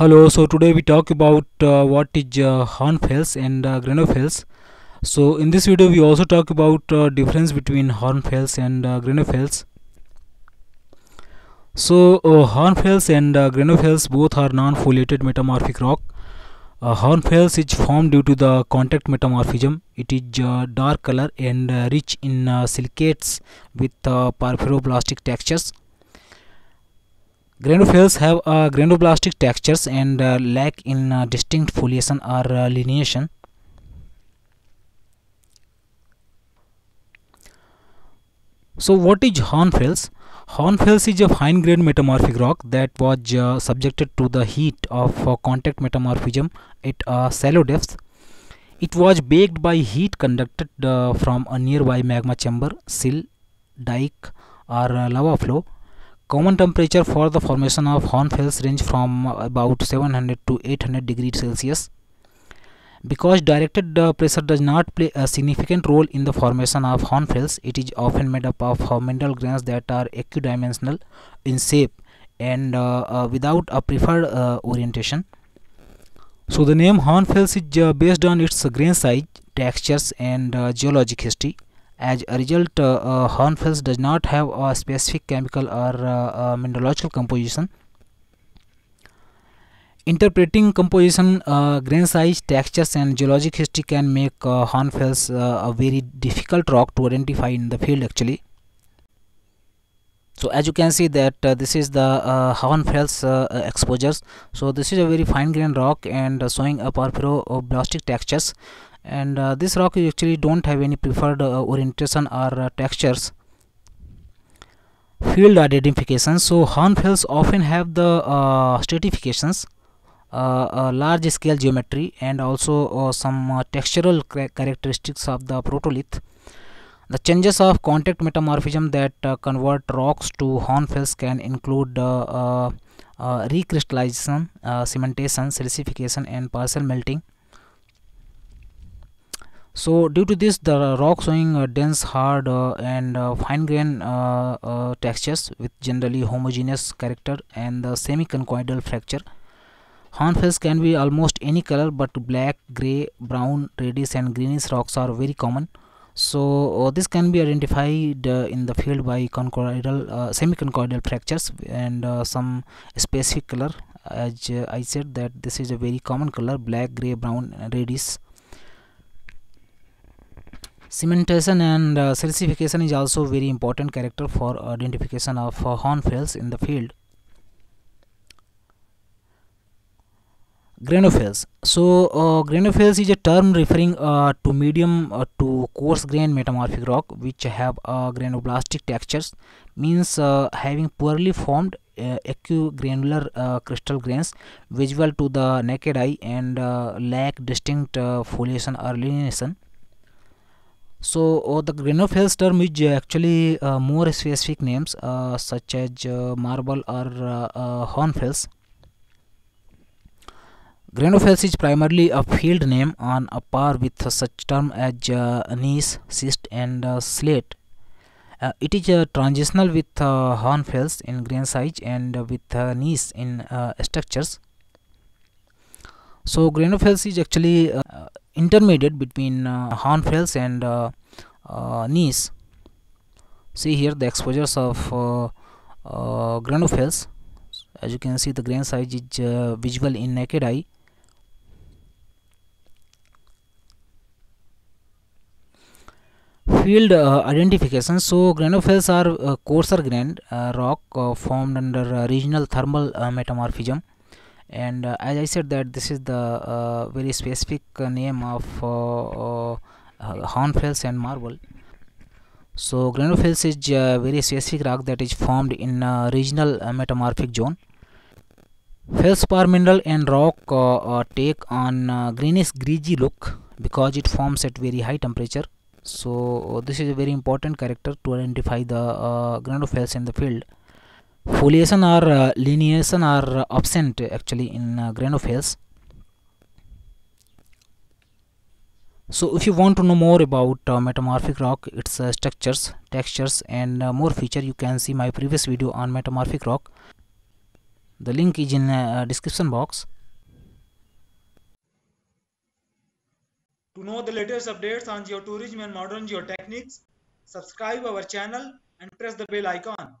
Hello, so today we talk about uh, what is uh, hornfels and uh. So in this video we also talk about uh, difference between hornfels and uh. So uh, hornfels and uh, both are non-foliated metamorphic rock. Uh, hornfels is formed due to the contact metamorphism. It is uh, dark color and uh, rich in uh, silicates with porphyroblastic textures. Granofels have uh, granoblastic textures and uh, lack in uh, distinct foliation or uh, lineation. So what is hornfels? Hornfels is a fine-grained metamorphic rock that was uh, subjected to the heat of uh, contact metamorphism at shallow depths. It was baked by heat conducted from a nearby magma chamber, sill, dike or lava flow. Common temperature for the formation of hornfels range from about 700 to 800 degrees Celsius. Because directed uh, pressure does not play a significant role in the formation of hornfels, it is often made up of uh, mineral grains that are equidimensional in shape and uh, uh, without a preferred uh, orientation. So the name hornfels is based on its grain size, textures and geologic history. As a result, uh, uh, hornfels does not have a specific chemical or uh, uh, mineralogical composition. Interpreting composition, grain size, textures, and geologic history can make hornfels a very difficult rock to identify in the field actually. So as you can see that uh, this is the uh, hornfels uh, exposures. So this is a very fine grained rock and showing a porphyroblastic textures. And uh, this rock actually don't have any preferred uh, orientation or uh, textures. Field identification. So hornfels often have the uh, stratifications uh, large scale geometry and also some textural characteristics of the protolith. The changes of contact metamorphism that uh, convert rocks to hornfels can include uh, uh, recrystallization cementation silicification and partial melting so due to this the rock showing uh, dense hard uh, and uh, fine grain uh, uh, textures with generally homogeneous character and the semi-conchoidal fracture hornfels can be almost any color but black gray brown reddish and greenish rocks are very common. So uh, this can be identified in the field by conchoidal uh, semi-conchoidal fractures and some specific color. As i said that this is a very common color black gray brown reddish cementation and uh, silicification is also very important character for identification of uh, hornfels in the field. Granofels so uh, is a term referring uh, to medium uh, to coarse grain metamorphic rock which have uh, granoblastic textures means uh, having poorly formed uh, uh, crystal grains visible to the naked eye and uh, lack distinct foliation or lineation so uh, the granofels term is uh, actually uh, more specific names such as marble or hornfels granofels is primarily a field name on a par with such term as uh, gneiss schist and uh, slate uh, it is transitional with uh, hornfels in grain size and with uh, gneiss in structures. So granofels is actually intermediate between uh, hornfels and uh, uh, see here the exposures of uh, uh, as you can see the grain size is uh, visible in naked eye. Field uh, identification. So granofels are uh, coarser grained uh, rock formed under regional thermal metamorphism and uh, as i said that this is the uh, very specific uh, name of uh, uh, uh, hornfels and marble. So granofels is a very specific rock that is formed in regional metamorphic zone. Feldspar mineral and rock take on greenish greasy look because it forms at very high temperature. So this is a very important character to identify the uh, in the field foliation or uh, lineation are uh, absent actually in uh, granofels so if you want to know more about uh, metamorphic rock its uh, structures textures and uh, more feature you can see my previous video on metamorphic rock. The link is in uh, description box. To know the latest updates on geotourism and modern geotechniques, subscribe our channel and press the bell icon.